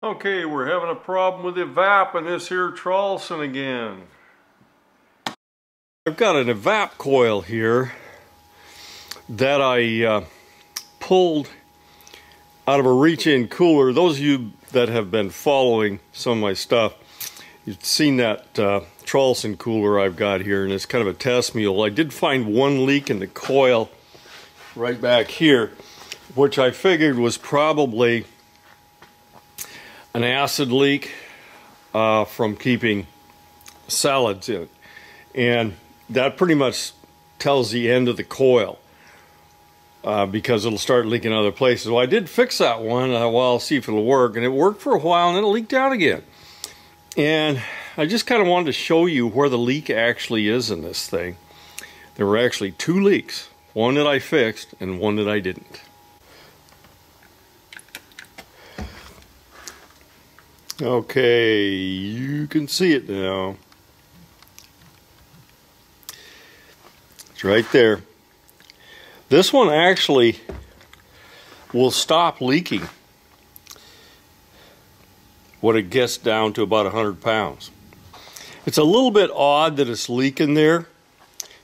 Okay, we're having a problem with evap in this here Traulsen again. I've got an evap coil here that I uh, pulled out of a reach-in cooler. Those of you that have been following some of my stuff, you've seen that uh, Traulsen cooler I've got here, and it's kind of a test mule. I did find one leak in the coil right back here, which I figured was probably an acid leak uh, from keeping salads in. And that pretty much tells the end of the coil uh, because it'll start leaking other places. Well, I did fix that one. Uh, well, I'll see if it'll work. And it worked for a while and then it leaked out again. And I just kind of wanted to show you where the leak actually is in this thing. There were actually two leaks. One that I fixed and one that I didn't. Okay, you can see it now. It's right there. This one actually will stop leaking when it gets down to about 100 pounds. It's a little bit odd that it's leaking there.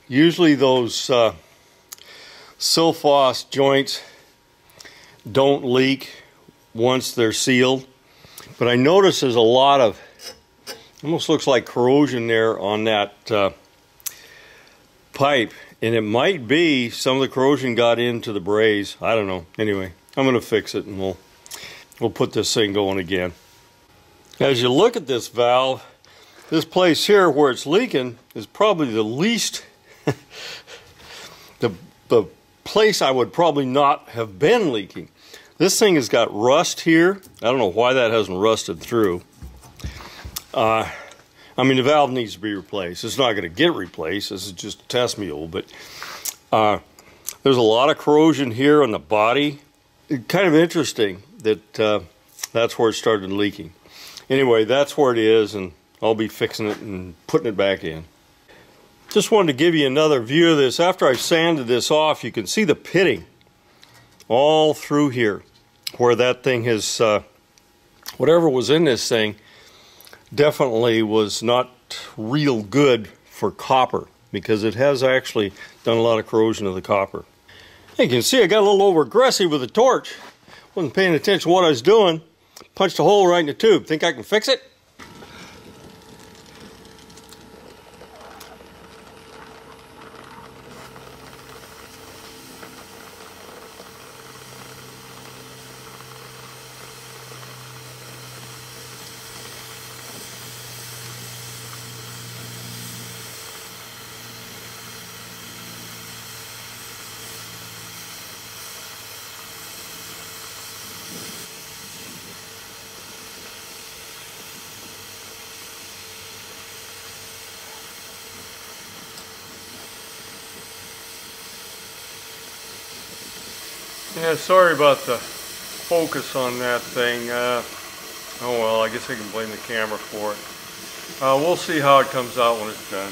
Usually those uh, Sil-Fos joints don't leak once they're sealed. But I notice there's a lot of, almost looks like corrosion there on that uh, pipe. And it might be some of the corrosion got into the braze. I don't know. Anyway, I'm going to fix it and we'll, we'll put this thing going again. As you look at this valve, this place here where it's leaking is probably the least, the, the place I would probably not have been leaking. This thing has got rust here. I don't know why that hasn't rusted through. Uh, I mean, the valve needs to be replaced. It's not going to get replaced. This is just a test mule, but uh, there's a lot of corrosion here on the body. It's kind of interesting that uh, that's where it started leaking. Anyway, that's where it is, and I'll be fixing it and putting it back in. Just wanted to give you another view of this. After I've sanded this off, you can see the pitting all through here where that thing has, uh, whatever was in this thing definitely was not real good for copper because it has actually done a lot of corrosion of the copper. You can see I got a little over aggressive with the torch. Wasn't paying attention to what I was doing. Punched a hole right in the tube. Think I can fix it? Yeah, sorry about the focus on that thing. Uh, oh well, I guess I can blame the camera for it. Uh, we'll see how it comes out when it's done.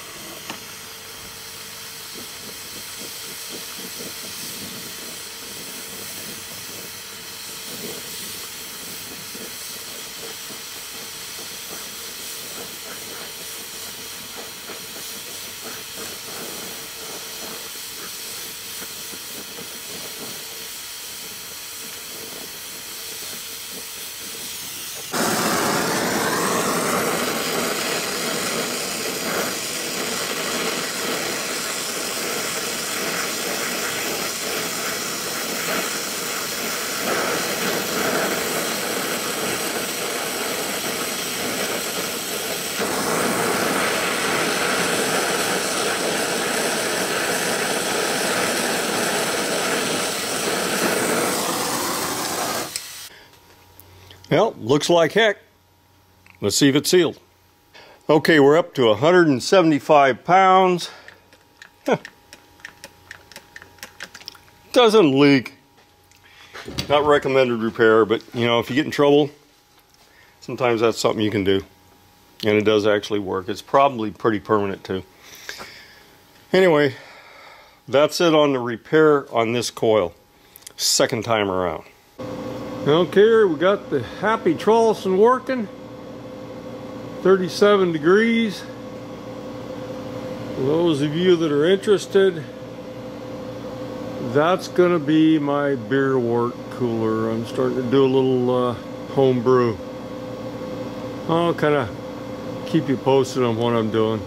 Well, looks like heck. Let's see if it's sealed. Okay, we're up to 175 pounds. Doesn't leak. Not recommended repair, but you know, if you get in trouble, sometimes that's something you can do. And it does actually work. It's probably pretty permanent too. Anyway, that's it on the repair on this coil. Second time around. Okay, we got the Happy Traulsen working. 37 degrees. For those of you that are interested, that's gonna be my beer wort cooler. I'm starting to do a little uh. I'll kind of keep you posted on what I'm doing.